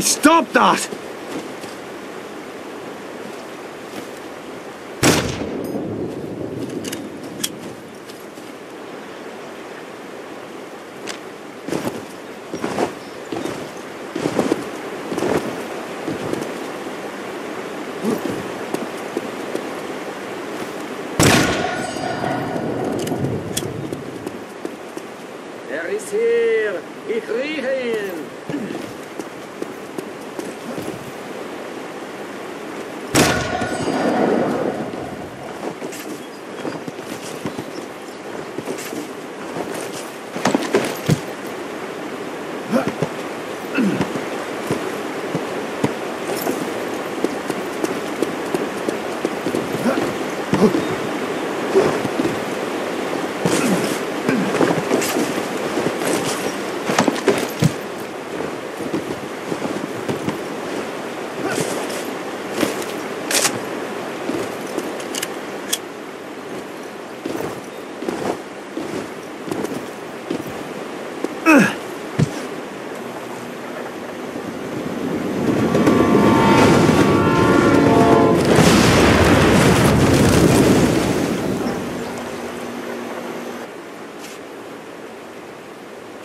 Stop that! Er ist hier! Ich rieche ihn! Huh.